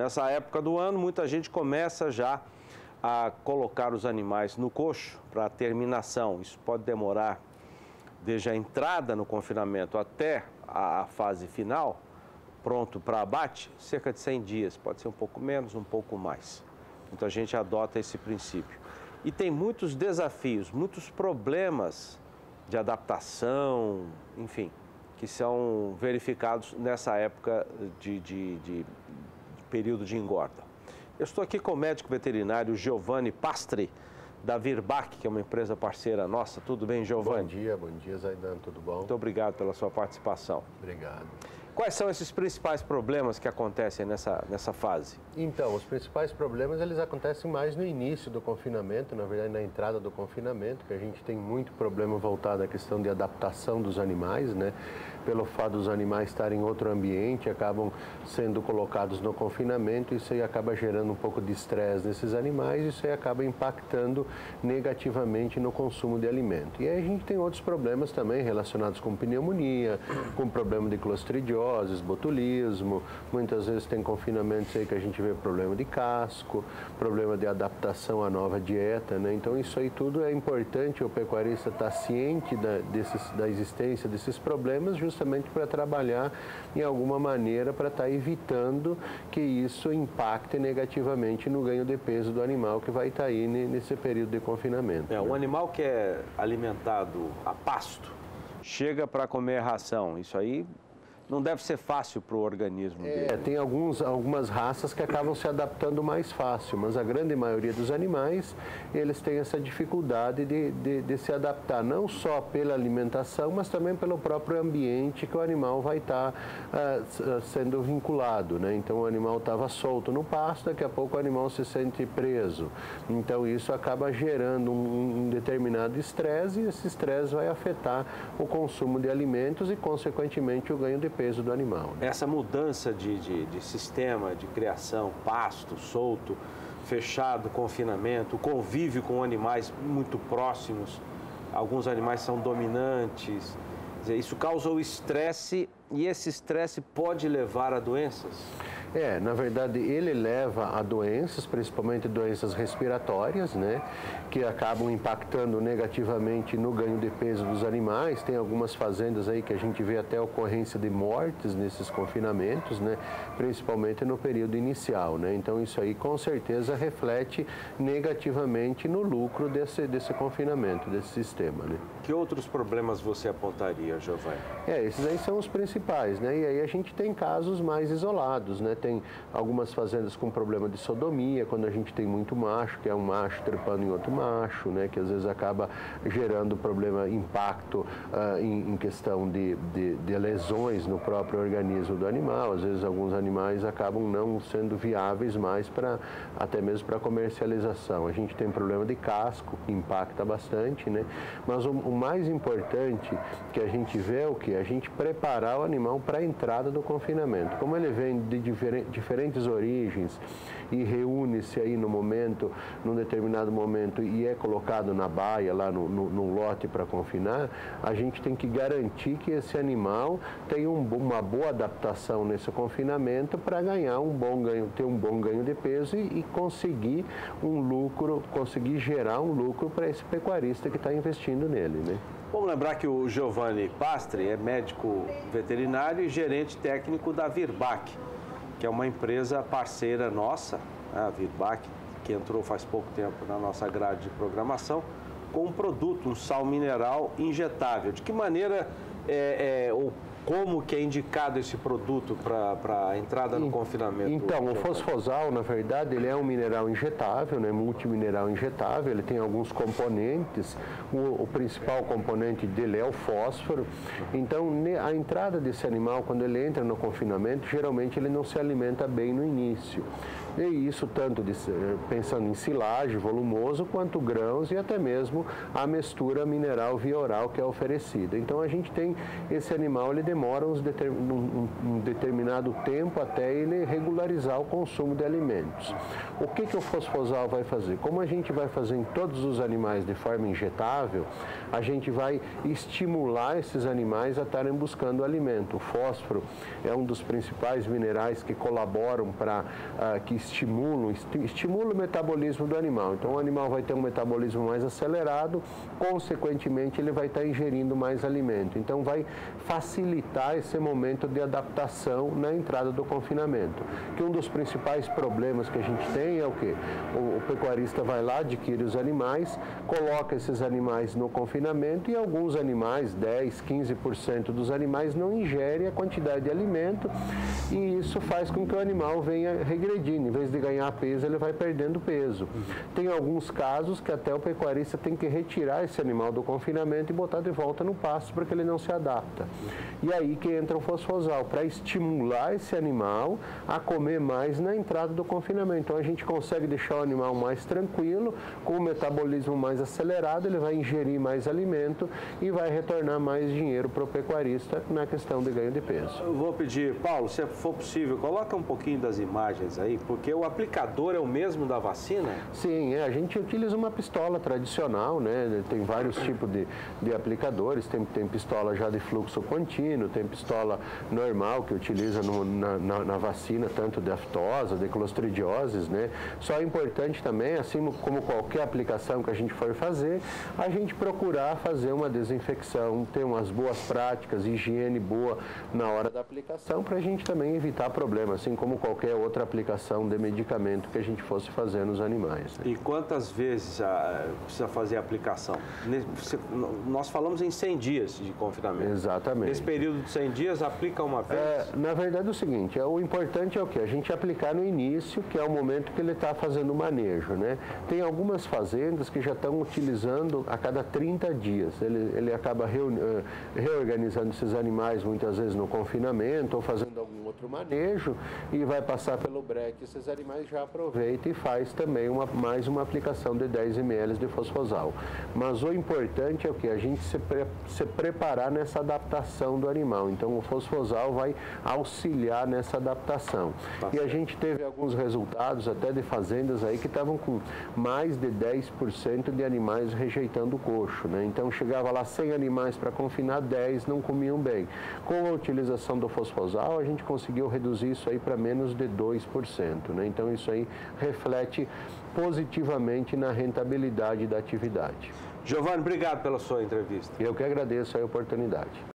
Nessa época do ano, muita gente começa já a colocar os animais no coxo para terminação. Isso pode demorar desde a entrada no confinamento até a fase final, pronto para abate, cerca de 100 dias. Pode ser um pouco menos, um pouco mais. Muita gente adota esse princípio. E tem muitos desafios, muitos problemas de adaptação, enfim, que são verificados nessa época de, de, de período de engorda. Eu estou aqui com o médico veterinário Giovanni Pastre, da Virbac, que é uma empresa parceira nossa. Tudo bem, Giovanni? Bom dia, bom dia, Zaidan, tudo bom? Muito obrigado pela sua participação. Obrigado. Quais são esses principais problemas que acontecem nessa, nessa fase? Então, os principais problemas eles acontecem mais no início do confinamento, na verdade na entrada do confinamento, que a gente tem muito problema voltado à questão de adaptação dos animais, né? Pelo fato dos animais estarem em outro ambiente, acabam sendo colocados no confinamento, isso aí acaba gerando um pouco de estresse nesses animais, isso aí acaba impactando negativamente no consumo de alimento. E aí a gente tem outros problemas também relacionados com pneumonia, com problema de clostridioses, botulismo, muitas vezes tem confinamentos aí que a gente vê problema de casco, problema de adaptação à nova dieta, né? Então isso aí tudo é importante o pecuarista estar ciente da, desses, da existência desses problemas, justamente para trabalhar em alguma maneira para estar tá evitando que isso impacte negativamente no ganho de peso do animal que vai estar tá aí nesse período de confinamento. É, né? um animal que é alimentado a pasto, chega para comer ração, isso aí não deve ser fácil para o organismo é, dele. Tem alguns, algumas raças que acabam se adaptando mais fácil, mas a grande maioria dos animais, eles têm essa dificuldade de, de, de se adaptar, não só pela alimentação, mas também pelo próprio ambiente que o animal vai estar tá, uh, sendo vinculado. Né? Então, o animal estava solto no pasto, daqui a pouco o animal se sente preso. Então, isso acaba gerando um, um determinado estresse e esse estresse vai afetar o consumo de alimentos e, consequentemente, o ganho de peso do animal. Né? Essa mudança de, de, de sistema de criação, pasto, solto, fechado, confinamento, convívio com animais muito próximos, alguns animais são dominantes, isso causa o estresse e esse estresse pode levar a doenças? É, na verdade, ele leva a doenças, principalmente doenças respiratórias, né? Que acabam impactando negativamente no ganho de peso dos animais. Tem algumas fazendas aí que a gente vê até ocorrência de mortes nesses confinamentos, né? Principalmente no período inicial, né? Então, isso aí com certeza reflete negativamente no lucro desse, desse confinamento, desse sistema, né? Que outros problemas você apontaria, Giovanni? É, esses aí são os principais, né? E aí a gente tem casos mais isolados, né? Tem algumas fazendas com problema de sodomia, quando a gente tem muito macho, que é um macho trepando em outro macho, né, que às vezes acaba gerando problema, impacto uh, em, em, questão de, de, de, lesões no próprio organismo do animal. Às vezes alguns animais acabam não sendo viáveis mais para até mesmo para comercialização. A gente tem problema de casco, que impacta bastante, né? Mas o, o mais importante que a gente vê é o que? A gente preparar o animal para a entrada do confinamento. Como ele vem de diferentes diferentes origens e reúne-se aí no momento, num determinado momento e é colocado na baia, lá no, no, no lote para confinar, a gente tem que garantir que esse animal tenha um, uma boa adaptação nesse confinamento para ganhar um bom ganho, ter um bom ganho de peso e, e conseguir um lucro, conseguir gerar um lucro para esse pecuarista que está investindo nele, né? Vamos lembrar que o Giovanni Pastre é médico veterinário e gerente técnico da Virbac que é uma empresa parceira nossa, né, a Virbac, que entrou faz pouco tempo na nossa grade de programação, com um produto, um sal mineral injetável. De que maneira é, é, o como que é indicado esse produto para a entrada no confinamento? Então, o fosfosal, na verdade, ele é um mineral injetável, né, multimineral injetável, ele tem alguns componentes, o, o principal componente dele é o fósforo. Então, a entrada desse animal, quando ele entra no confinamento, geralmente ele não se alimenta bem no início. E isso tanto de, pensando em silagem, volumoso, quanto grãos e até mesmo a mistura mineral via oral que é oferecida. Então, a gente tem esse animal, ele demora uns determin, um, um, determinado tempo até ele regularizar o consumo de alimentos. O que, que o fosfosal vai fazer? Como a gente vai fazer em todos os animais de forma injetável, a gente vai estimular esses animais a estarem buscando alimento. O fósforo é um dos principais minerais que colaboram para uh, que estimulam, estimula o metabolismo do animal. Então o animal vai ter um metabolismo mais acelerado, consequentemente ele vai estar ingerindo mais alimento. Então vai facilitar esse momento de adaptação na entrada do confinamento. Que um dos principais problemas que a gente tem é o que? O, o pecuarista vai lá, adquire os animais, coloca esses animais no confinamento e alguns animais, 10, 15% dos animais não ingerem a quantidade de alimento e isso faz com que o animal venha regredindo. Em vez de ganhar peso, ele vai perdendo peso. Tem alguns casos que até o pecuarista tem que retirar esse animal do confinamento e botar de volta no pasto para que ele não se adapta. E aí que entra o fosfosal, para estimular esse animal a comer mais na entrada do confinamento. Então a gente consegue deixar o animal mais tranquilo, com o metabolismo mais acelerado, ele vai ingerir mais alimento e vai retornar mais dinheiro para o pecuarista na questão de ganho de peso. Eu vou pedir, Paulo, se for possível, coloca um pouquinho das imagens aí, porque o aplicador é o mesmo da vacina? Sim, é, a gente utiliza uma pistola tradicional, né? Tem vários tipos de, de aplicadores, tem, tem pistola já de fluxo contínuo, tem pistola normal que utiliza no, na, na, na, vacina, tanto de aftosa, de clostridioses, né? Só é importante também, assim como qualquer aplicação que a gente for fazer, a gente procurar fazer uma desinfecção, ter umas boas práticas, higiene boa na hora da aplicação, para a gente também evitar problemas, assim como qualquer outra aplicação de medicamento que a gente fosse fazer nos animais. Né? E quantas vezes ah, precisa fazer a aplicação? Nós falamos em 100 dias de confinamento. Exatamente. Nesse período de 100 dias, aplica uma vez? É, na verdade é o seguinte, é, o importante é o que? A gente aplicar no início, que é o momento que ele está fazendo o manejo. Né? Tem algumas fazendas que já estão utilizando a cada 30 dias. Ele, ele acaba eh, reorganizando esses animais muitas vezes no confinamento ou fazendo algum outro manejo e vai passar pelo breque. Esses animais já aproveita e faz também uma, mais uma aplicação de 10 ml de fosfosal. Mas o importante é o que? A gente se, pre, se preparar nessa adaptação do animal. Então o fosfosal vai auxiliar nessa adaptação. Tá e a gente teve alguns resultados até de fazendas aí que estavam com mais de 10% de animais rejeitando o coxo. Né? Então chegava lá 100 animais para confinar, 10 não comiam bem. Com a utilização do fosfosal, a gente conseguiu reduzir isso aí para menos de 2%. Né? Então isso aí reflete positivamente na rentabilidade da atividade. Giovanni, obrigado pela sua entrevista. Eu que agradeço a oportunidade.